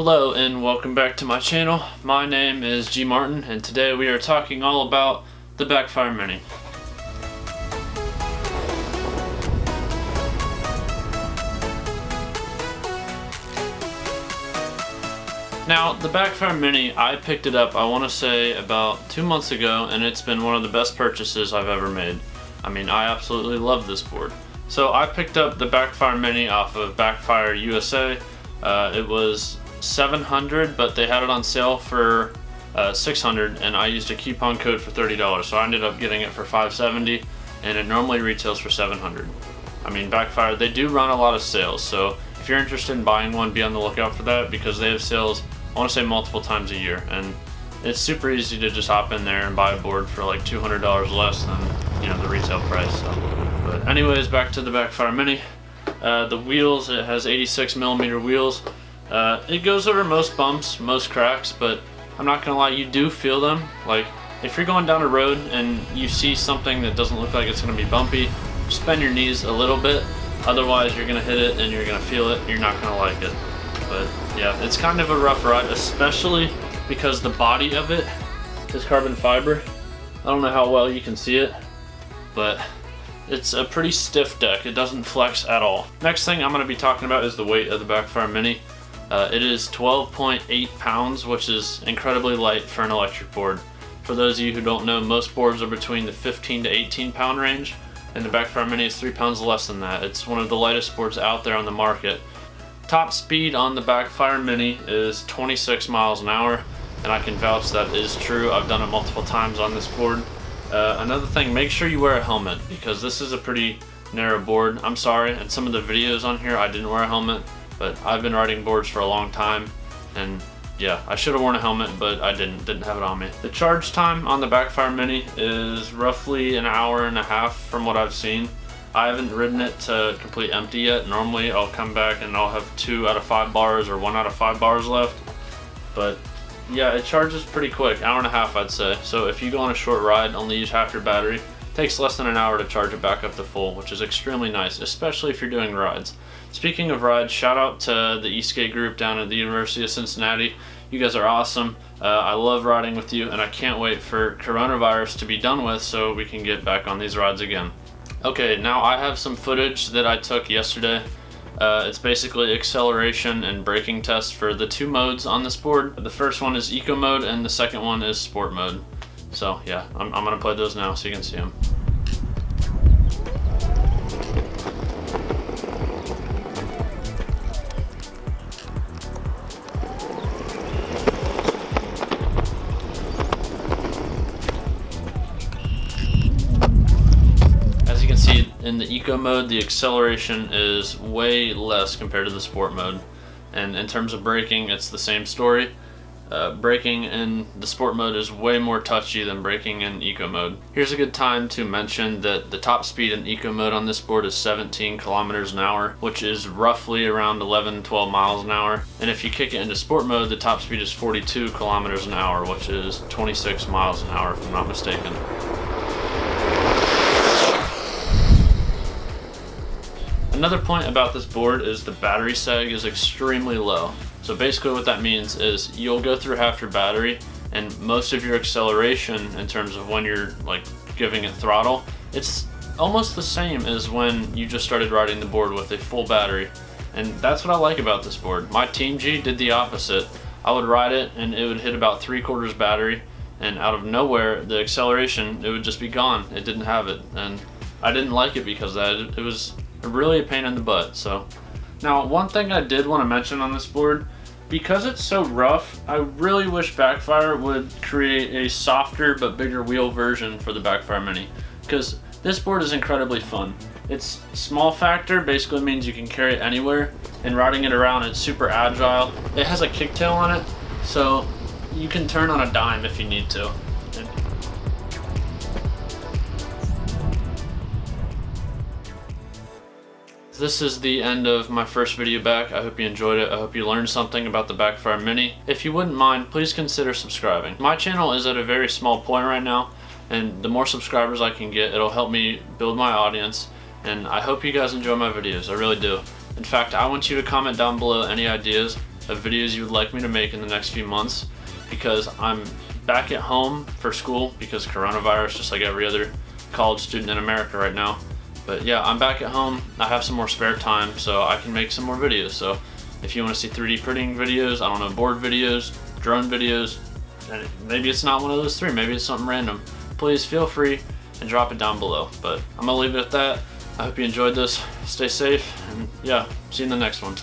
Hello and welcome back to my channel. My name is G Martin and today we are talking all about the Backfire Mini. Now, the Backfire Mini, I picked it up, I want to say, about two months ago, and it's been one of the best purchases I've ever made. I mean, I absolutely love this board. So I picked up the Backfire Mini off of Backfire USA. Uh, it was 700 but they had it on sale for uh, 600 and I used a coupon code for $30 so I ended up getting it for 570 and it normally retails for 700 I mean Backfire they do run a lot of sales so if you're interested in buying one be on the lookout for that because they have sales I want to say multiple times a year and it's super easy to just hop in there and buy a board for like $200 less than you know the retail price so. but anyways back to the Backfire Mini. Uh, the wheels it has 86 millimeter wheels uh, it goes over most bumps, most cracks, but I'm not gonna lie, you do feel them. Like, if you're going down a road and you see something that doesn't look like it's gonna be bumpy, just bend your knees a little bit. Otherwise, you're gonna hit it and you're gonna feel it. You're not gonna like it. But yeah, it's kind of a rough ride, especially because the body of it is carbon fiber. I don't know how well you can see it, but it's a pretty stiff deck. It doesn't flex at all. Next thing I'm to be talking about is the weight of the Backfire Mini. Uh, it is 12.8 pounds, which is incredibly light for an electric board. For those of you who don't know, most boards are between the 15 to 18 pound range, and the Backfire Mini is 3 pounds less than that. It's one of the lightest boards out there on the market. Top speed on the Backfire Mini is 26 miles an hour, and I can vouch that is true. I've done it multiple times on this board. Uh, another thing, make sure you wear a helmet, because this is a pretty narrow board. I'm sorry, in some of the videos on here I didn't wear a helmet. But I've been riding boards for a long time and yeah, I should have worn a helmet, but I didn't, didn't have it on me. The charge time on the Backfire Mini is roughly an hour and a half from what I've seen. I haven't ridden it to complete empty yet. Normally I'll come back and I'll have two out of five bars or one out of five bars left. But yeah, it charges pretty quick, hour and a half I'd say. So if you go on a short ride, only use half your battery, takes less than an hour to charge it back up to full, which is extremely nice, especially if you're doing rides. Speaking of rides, shout out to the Eastgate group down at the University of Cincinnati. You guys are awesome. Uh, I love riding with you and I can't wait for coronavirus to be done with so we can get back on these rides again. Okay, now I have some footage that I took yesterday. Uh, it's basically acceleration and braking tests for the two modes on this board. The first one is eco mode and the second one is sport mode. So yeah, I'm, I'm gonna play those now so you can see them. As you can see in the eco mode, the acceleration is way less compared to the sport mode. And in terms of braking, it's the same story. Uh, braking in the sport mode is way more touchy than braking in eco mode. Here's a good time to mention that the top speed in eco mode on this board is 17 kilometers an hour, which is roughly around 11, 12 miles an hour. And if you kick it into sport mode, the top speed is 42 kilometers an hour, which is 26 miles an hour if I'm not mistaken. Another point about this board is the battery sag is extremely low. So basically what that means is you'll go through half your battery and most of your acceleration in terms of when you're like giving it throttle, it's almost the same as when you just started riding the board with a full battery. And that's what I like about this board. My Teamgee did the opposite. I would ride it and it would hit about three quarters battery and out of nowhere the acceleration it would just be gone. It didn't have it and I didn't like it because that it was really a pain in the butt. So now one thing I did want to mention on this board, because it's so rough, I really wish Backfire would create a softer but bigger wheel version for the Backfire Mini. Because this board is incredibly fun. Its small factor basically means you can carry it anywhere and riding it around it's super agile. It has a kicktail on it so you can turn on a dime if you need to. This is the end of my first video back. I hope you enjoyed it. I hope you learned something about the Backfire Mini. If you wouldn't mind, please consider subscribing. My channel is at a very small point right now, and the more subscribers I can get, it'll help me build my audience, and I hope you guys enjoy my videos. I really do. In fact, I want you to comment down below any ideas of videos you would like me to make in the next few months because I'm back at home for school because coronavirus, just like every other college student in America right now. But yeah, I'm back at home. I have some more spare time, so I can make some more videos. So if you want to see 3D printing videos, I don't know, board videos, drone videos, maybe it's not one of those three, maybe it's something random, please feel free and drop it down below. But I'm gonna leave it at that. I hope you enjoyed this. Stay safe, and yeah, see you in the next one.